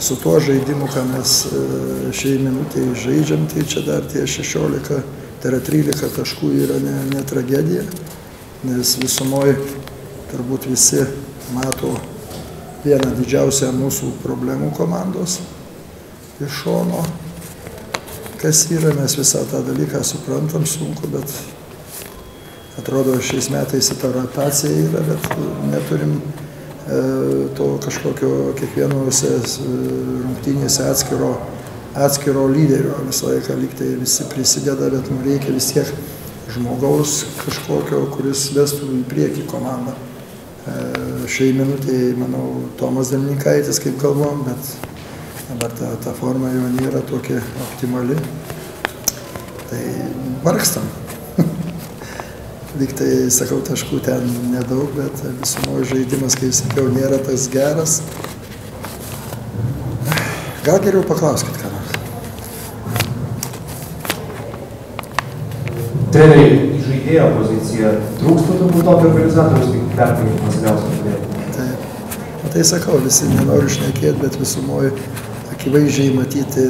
su tuo žaidimu, ką mes e, šiai minutėje žaidžiam, tai čia dar tie 16, tai yra 13 taškų yra ne, ne tragedija, nes visumoje turbūt visi mato vieną didžiausią mūsų problemų komandos iš šono. Kas yra, mes visą tą dalyką suprantam, sunku, bet atrodo šiais metais į tą rotaciją yra, bet neturim to kažkokio kiekvienose rungtynėse atskiro, atskiro lyderio. Visą laiką lygtai visi prisideda, bet mums reikia vis tiek žmogaus kažkokio, kuris vestų į priekį komandą. E, šiai minutėje, manau, Tomas Dalininkaitis, kaip kalbam, bet dabar ta, ta forma jo nėra tokia optimali. Tai vargstam lyg tai, sakau, taškų ten nedaug, bet visumoje žaidimas, kaip sakiau, nėra tas geras. Gal geriau paklauskit, ką nors. Treneriai, žaidėjo pozicija, trūksta turbūt tokio organizatorius, kaip vertinimas Masiliauskas žaidėjo. Taip. Tai sakau, visi nenori šnekėti, bet visumoje akivaizdžiai matyti,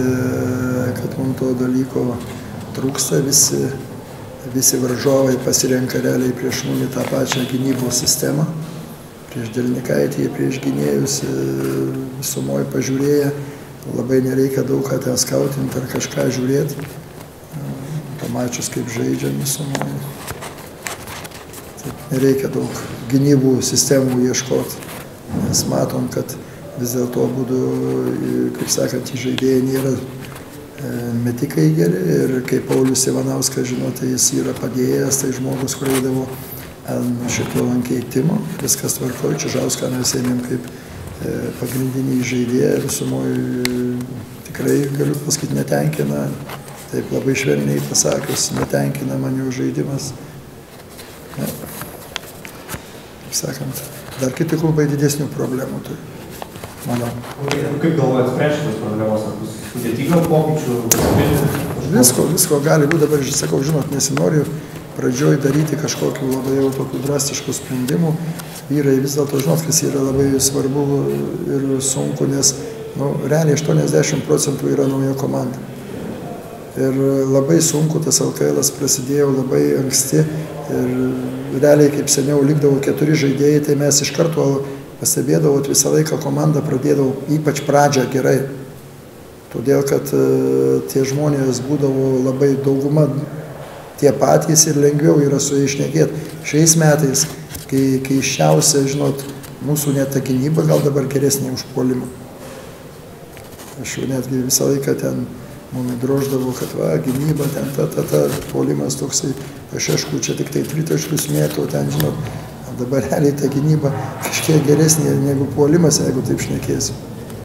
kad mums to dalyko trūksta, visi visi varžovai pasirenka realiai prieš mumi tą pačią gynybos sistemą. Prieš Delnikaitį, prieš gynėjus e, visumoje pažiūrėję, labai nereikia daug ką ten skautinti ar kažką žiūrėti, e, pamačius kaip žaidžia visumoje. Taip, nereikia daug gynybų sistemų ieškoti, nes matom, kad vis dėlto būdu, e, kaip sakant, žaidėjai nėra metikai geri ir kaip Paulius Ivanauskas, žinote, jis yra padėjęs, tai žmogus, kur eidavo ant šito keitimo, viskas tvarkoja, Čižauską mes ėmėm kaip e, pagrindinį žaidėją, visumoje tikrai galiu pasakyti netenkina, taip labai švelniai pasakius, netenkina man jų žaidimas. Na, kaip sakant, dar kiti klubai didesnių problemų turi manau. Kaip galvojate, spręsti tos problemos, ar bus sudėtinga pokyčių? Visko, visko gali būti, dabar, sakau, žinot, nesinoriu pradžioj daryti kažkokių labai jau tokių drastiškų sprendimų. Vyrai vis dėlto, žinot, kas yra labai svarbu ir sunku, nes nu, realiai 80 procentų yra nauja komanda. Ir labai sunku tas LKL prasidėjo labai anksti ir realiai kaip seniau likdavo keturi žaidėjai, tai mes iš karto pastebėdavot visą laiką komandą pradėdavau ypač pradžią gerai. Todėl, kad e, tie žmonės būdavo labai dauguma tie patys ir lengviau yra su jais išnekėti. Šiais metais, kai, kai iščiausia, žinot, mūsų net ta gynyba gal dabar geresnė už polimą. Aš jau netgi visą laiką ten mumi droždavo, kad va, gynyba ten ta, ta, ta, polimas toksai, aš aišku, čia tik tai tritaškius mėtau, ten, žinot, dabar realiai ta gynyba kažkiek geresnė negu puolimas, jeigu taip šnekėsiu.